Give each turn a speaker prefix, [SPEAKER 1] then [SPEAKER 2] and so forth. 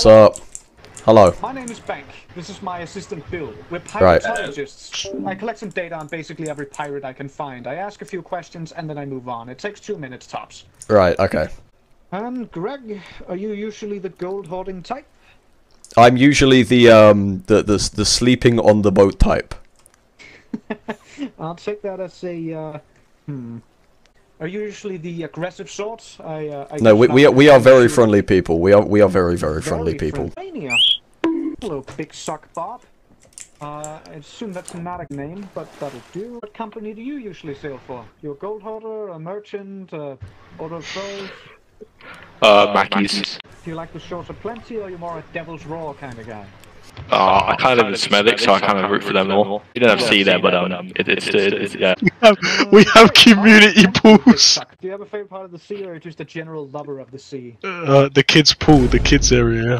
[SPEAKER 1] So, hello.
[SPEAKER 2] My name is Bank. This is my assistant Bill. We're
[SPEAKER 1] Right.
[SPEAKER 2] I collect some data on basically every pirate I can find. I ask a few questions and then I move on. It takes two minutes tops.
[SPEAKER 1] Right, okay.
[SPEAKER 2] And Greg, are you usually the gold hoarding type?
[SPEAKER 1] I'm usually the um the the the sleeping on the boat type.
[SPEAKER 2] I'll take that as a uh, hmm. Are you usually the aggressive sort? I, uh, I
[SPEAKER 1] No, we we are, we are very friendly people. We are we are very very friendly
[SPEAKER 2] Very
[SPEAKER 1] people.
[SPEAKER 2] friendly. Hello, Big Suck Bob. Uh, I assume that's not a name, but that'll do. What company do you usually sail for? You're a gold hoarder, a merchant, uh, order of both?
[SPEAKER 3] Uh, Mackey's.
[SPEAKER 2] Do you like the Shores of Plenty, or are you more a Devil's Roar kind of guy?
[SPEAKER 3] Uh, I kind of live in Smethwick, so I kind of root for them more. You don't have sea there, but um, it, it's, it, it's yeah.
[SPEAKER 4] we have community pools.
[SPEAKER 2] Do you have a favorite part of the sea, or just a general lover of the sea?
[SPEAKER 4] Uh, the kids pool, the kids area.